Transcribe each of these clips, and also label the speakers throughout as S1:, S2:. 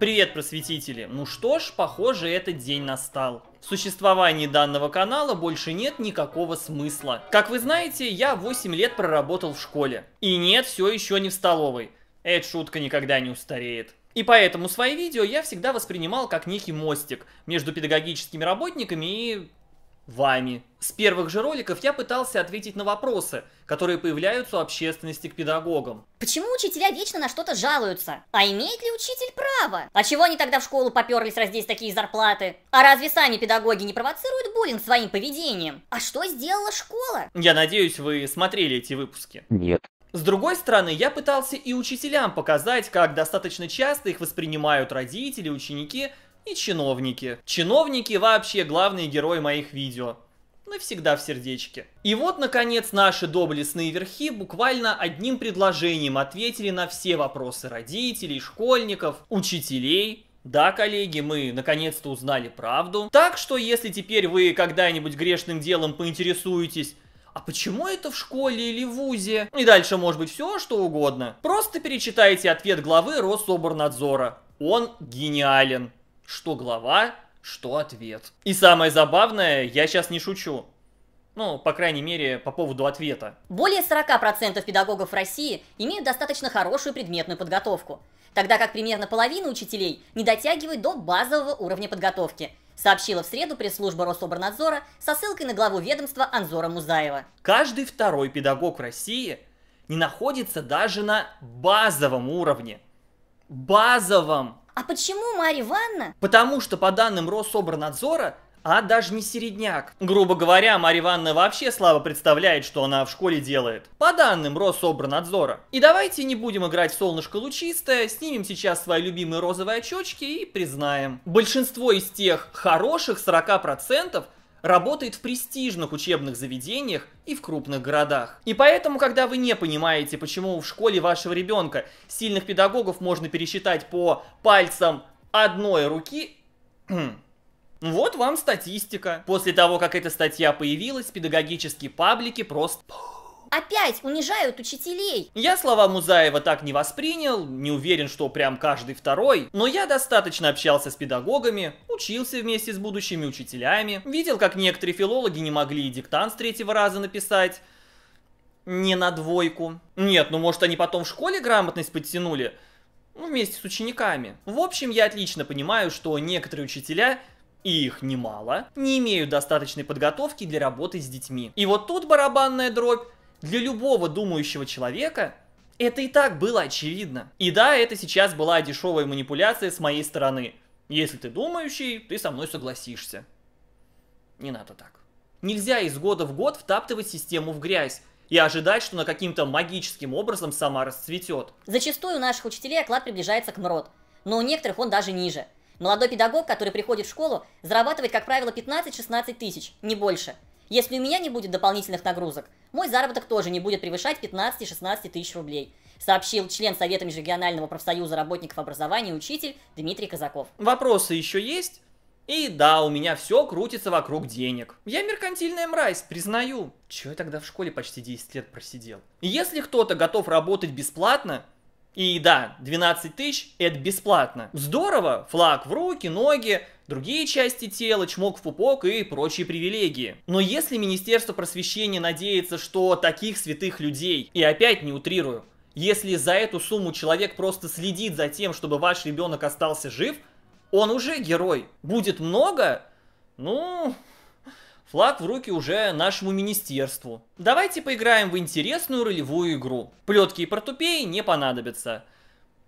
S1: Привет, просветители! Ну что ж, похоже, этот день настал. В существовании данного канала больше нет никакого смысла. Как вы знаете, я 8 лет проработал в школе. И нет, все еще не в столовой. Эта шутка никогда не устареет. И поэтому свои видео я всегда воспринимал как некий мостик между педагогическими работниками и вами. С первых же роликов я пытался ответить на вопросы, которые появляются у общественности к педагогам.
S2: Почему учителя вечно на что-то жалуются? А имеет ли учитель право? А чего они тогда в школу поперлись, раз здесь такие зарплаты? А разве сами педагоги не провоцируют буллинг своим поведением? А что сделала школа?
S1: Я надеюсь, вы смотрели эти выпуски.
S3: Нет.
S1: С другой стороны, я пытался и учителям показать, как достаточно часто их воспринимают родители, ученики и чиновники. Чиновники вообще главные герои моих видео. Навсегда в сердечке. И вот, наконец, наши доблестные верхи буквально одним предложением ответили на все вопросы родителей, школьников, учителей, да, коллеги, мы наконец-то узнали правду. Так что, если теперь вы когда-нибудь грешным делом поинтересуетесь, а почему это в школе или в ВУЗе? И дальше может быть все, что угодно. Просто перечитайте ответ главы Рособорнадзора. Он гениален. Что глава, что ответ. И самое забавное, я сейчас не шучу. Ну, по крайней мере, по поводу ответа.
S2: Более 40% педагогов России имеют достаточно хорошую предметную подготовку, тогда как примерно половина учителей не дотягивают до базового уровня подготовки, сообщила в среду пресс-служба Рособорнадзора со ссылкой на главу ведомства Анзора Музаева.
S1: Каждый второй педагог России не находится даже на базовом уровне. Базовом!
S2: А почему Марья Ивановна?
S1: Потому что по данным Рособорнадзора, а даже не середняк. Грубо говоря, Марья Ивановна вообще слабо представляет, что она в школе делает. По данным Рособорнадзора. И давайте не будем играть в солнышко лучистое, снимем сейчас свои любимые розовые очечки и признаем. Большинство из тех хороших 40% работает в престижных учебных заведениях и в крупных городах. И поэтому, когда вы не понимаете, почему в школе вашего ребенка сильных педагогов можно пересчитать по пальцам одной руки, вот вам статистика. После того, как эта статья появилась, педагогические паблики просто
S2: Опять унижают учителей.
S1: Я слова Музаева так не воспринял, не уверен, что прям каждый второй, но я достаточно общался с педагогами, учился вместе с будущими учителями, видел, как некоторые филологи не могли и диктант с третьего раза написать, не на двойку. Нет, ну может они потом в школе грамотность подтянули, ну, вместе с учениками. В общем, я отлично понимаю, что некоторые учителя и их немало, не имеют достаточной подготовки для работы с детьми. И вот тут барабанная дробь для любого думающего человека это и так было очевидно. И да, это сейчас была дешевая манипуляция с моей стороны. Если ты думающий, ты со мной согласишься. Не надо так. Нельзя из года в год втаптывать систему в грязь и ожидать, что она каким-то магическим образом сама расцветет.
S2: Зачастую у наших учителей оклад приближается к МРОД, но у некоторых он даже ниже. Молодой педагог, который приходит в школу, зарабатывает, как правило, 15-16 тысяч, не больше. Если у меня не будет дополнительных нагрузок, мой заработок тоже не будет превышать 15-16 тысяч рублей, сообщил член Совета Межрегионального профсоюза работников образования учитель Дмитрий Казаков.
S1: Вопросы еще есть? И да, у меня все крутится вокруг денег. Я меркантильная мразь, признаю. Чего я тогда в школе почти 10 лет просидел? Если кто-то готов работать бесплатно, и да, 12 тысяч это бесплатно. Здорово, флаг в руки, ноги, другие части тела, чмок в пупок и прочие привилегии. Но если Министерство просвещения надеется, что таких святых людей, и опять не утрирую, если за эту сумму человек просто следит за тем, чтобы ваш ребенок остался жив, он уже герой. Будет много? Ну, Флаг в руки уже нашему министерству. Давайте поиграем в интересную ролевую игру. Плетки и портупеи не понадобятся.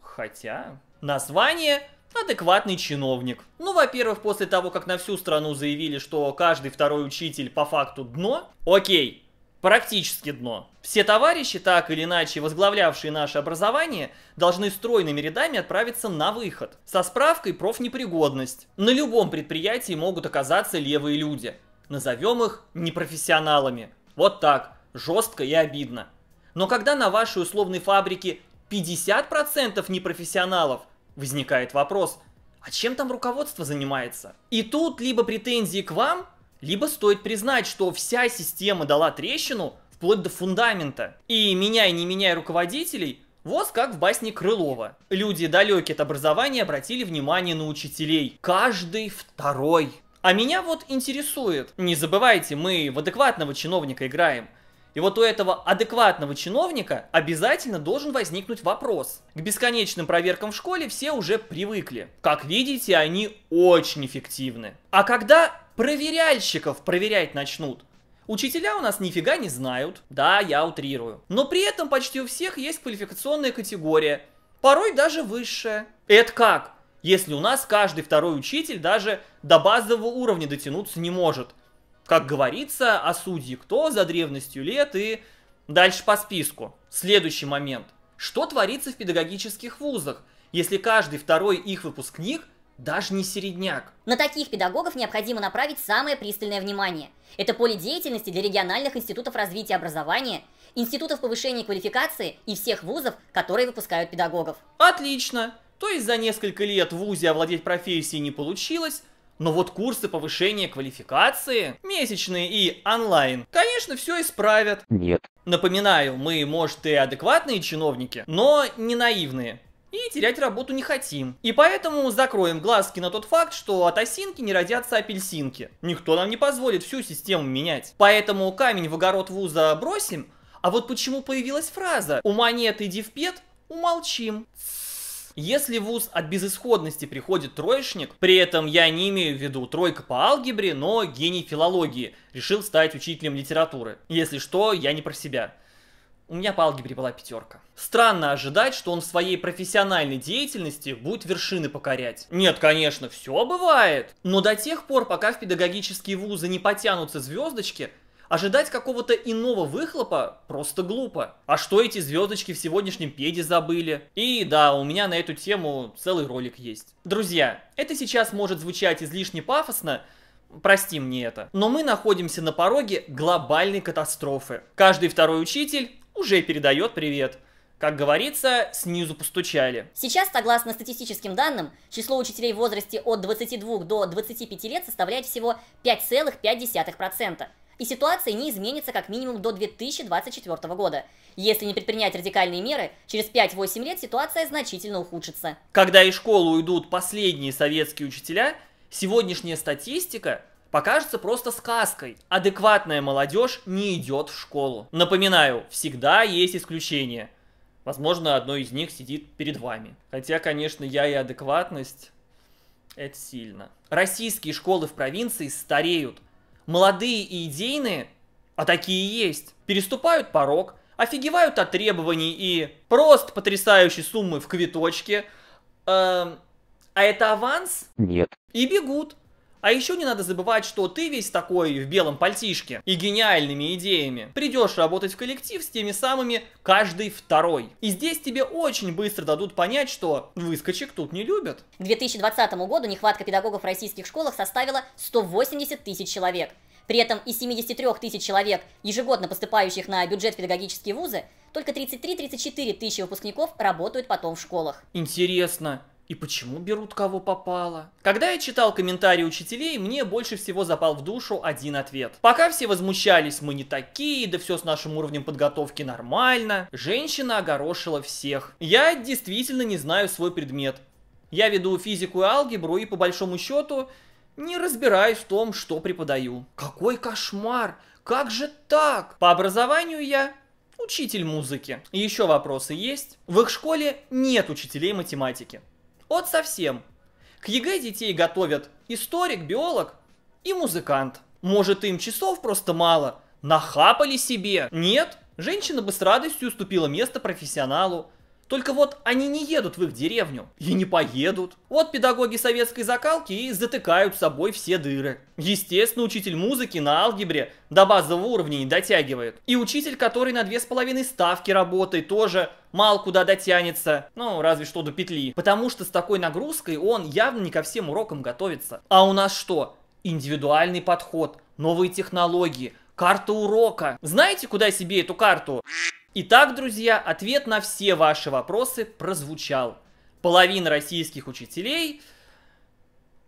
S1: Хотя... Название адекватный чиновник. Ну, во-первых, после того, как на всю страну заявили, что каждый второй учитель по факту дно, окей, практически дно. Все товарищи, так или иначе возглавлявшие наше образование, должны стройными рядами отправиться на выход, со справкой профнепригодность. На любом предприятии могут оказаться левые люди – Назовем их непрофессионалами. Вот так, жестко и обидно. Но когда на вашей условной фабрике 50% непрофессионалов, возникает вопрос, а чем там руководство занимается? И тут либо претензии к вам, либо стоит признать, что вся система дала трещину вплоть до фундамента. И меняй не меняй руководителей, Вот как в басне Крылова. Люди, далекие от образования, обратили внимание на учителей. Каждый второй. А меня вот интересует. Не забывайте, мы в адекватного чиновника играем. И вот у этого адекватного чиновника обязательно должен возникнуть вопрос. К бесконечным проверкам в школе все уже привыкли. Как видите, они очень эффективны. А когда проверяльщиков проверять начнут? Учителя у нас нифига не знают, да, я утрирую. Но при этом почти у всех есть квалификационная категория, порой даже высшая. Это как? Если у нас каждый второй учитель даже до базового уровня дотянуться не может. Как говорится, о судьи кто за древностью лет и дальше по списку. Следующий момент. Что творится в педагогических вузах, если каждый второй их выпускник – даже не середняк.
S2: На таких педагогов необходимо направить самое пристальное внимание. Это поле деятельности для региональных институтов развития образования, институтов повышения квалификации и всех вузов, которые выпускают педагогов.
S1: Отлично! То есть за несколько лет в ВУЗе овладеть профессией не получилось, но вот курсы повышения квалификации, месячные и онлайн, конечно, все исправят.
S3: Нет.
S1: Напоминаю, мы, может, и адекватные чиновники, но не наивные. И терять работу не хотим. И поэтому закроем глазки на тот факт, что от осинки не родятся апельсинки. Никто нам не позволит всю систему менять. Поэтому камень в огород вуза бросим. А вот почему появилась фраза «Ума нет, иди в пет», умолчим. Если в ВУЗ от безысходности приходит троечник, при этом я не имею в виду тройка по алгебре, но гений филологии, решил стать учителем литературы. Если что, я не про себя. У меня по алгебре была пятерка. Странно ожидать, что он в своей профессиональной деятельности будет вершины покорять. Нет, конечно, все бывает. Но до тех пор, пока в педагогические вузы не потянутся звездочки, ожидать какого-то иного выхлопа просто глупо. А что эти звездочки в сегодняшнем педе забыли? И да, у меня на эту тему целый ролик есть. Друзья, это сейчас может звучать излишне пафосно, Прости мне это. Но мы находимся на пороге глобальной катастрофы. Каждый второй учитель уже передает привет. Как говорится, снизу постучали.
S2: Сейчас, согласно статистическим данным, число учителей в возрасте от 22 до 25 лет составляет всего 5,5%. И ситуация не изменится как минимум до 2024 года. Если не предпринять радикальные меры, через 5-8 лет ситуация значительно ухудшится.
S1: Когда из школы уйдут последние советские учителя, сегодняшняя статистика покажется просто сказкой. Адекватная молодежь не идет в школу. Напоминаю, всегда есть исключения. Возможно, одно из них сидит перед вами. Хотя, конечно, я и адекватность... Это сильно. Российские школы в провинции стареют. Молодые и идейные, а такие есть, переступают порог, офигевают от требований и просто потрясающей суммы в квиточке. Эм, а это аванс?
S3: Нет.
S1: И бегут. А еще не надо забывать, что ты весь такой в белом пальтишке и гениальными идеями. Придешь работать в коллектив с теми самыми каждый второй. И здесь тебе очень быстро дадут понять, что выскочек тут не любят.
S2: К 2020 году нехватка педагогов в российских школах составила 180 тысяч человек. При этом из 73 тысяч человек, ежегодно поступающих на бюджет педагогические вузы, только 33-34 тысячи выпускников работают потом в школах.
S1: Интересно, и почему берут кого попало? Когда я читал комментарии учителей, мне больше всего запал в душу один ответ. Пока все возмущались, мы не такие, да все с нашим уровнем подготовки нормально, женщина огорошила всех. Я действительно не знаю свой предмет. Я веду физику и алгебру и по большому счету не разбираюсь в том, что преподаю. Какой кошмар! Как же так? По образованию я учитель музыки. И еще вопросы есть? В их школе нет учителей математики. Вот совсем. К ЕГЭ детей готовят историк, биолог и музыкант. Может им часов просто мало? Нахапали себе? Нет? Женщина бы с радостью уступила место профессионалу. Только вот они не едут в их деревню. И не поедут. Вот педагоги советской закалки и затыкают собой все дыры. Естественно, учитель музыки на алгебре до базового уровня не дотягивает. И учитель, который на две с половиной ставки работает, тоже мало куда дотянется. Ну, разве что до петли. Потому что с такой нагрузкой он явно не ко всем урокам готовится. А у нас что? Индивидуальный подход, новые технологии, карта урока. Знаете, куда себе эту карту? Итак, друзья, ответ на все ваши вопросы прозвучал. Половина российских учителей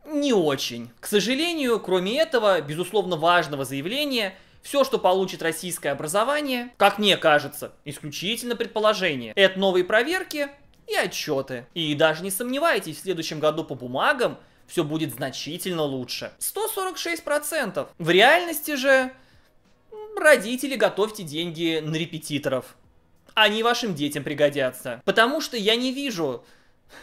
S1: не очень. К сожалению, кроме этого, безусловно важного заявления, Все, что получит российское образование, как мне кажется, исключительно предположение. Это новые проверки и отчеты. И даже не сомневайтесь, в следующем году по бумагам все будет значительно лучше. 146%. В реальности же, родители, готовьте деньги на репетиторов. Они вашим детям пригодятся. Потому что я не вижу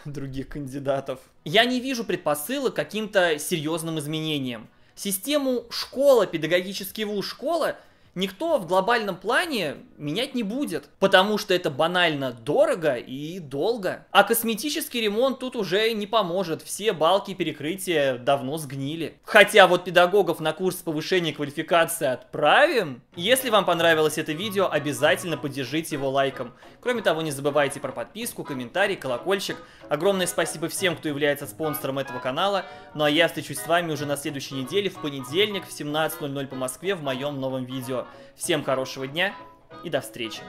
S1: других кандидатов. Я не вижу предпосылок каким-то серьезным изменениям. Систему школа, педагогический вуз школа никто в глобальном плане менять не будет, потому что это банально дорого и долго. А косметический ремонт тут уже не поможет, все балки перекрытия давно сгнили. Хотя вот педагогов на курс повышения квалификации отправим. Если вам понравилось это видео, обязательно поддержите его лайком. Кроме того, не забывайте про подписку, комментарий, колокольчик. Огромное спасибо всем, кто является спонсором этого канала. Ну а я встречусь с вами уже на следующей неделе, в понедельник в 17.00 по Москве в моем новом видео. Всем хорошего дня и до встречи.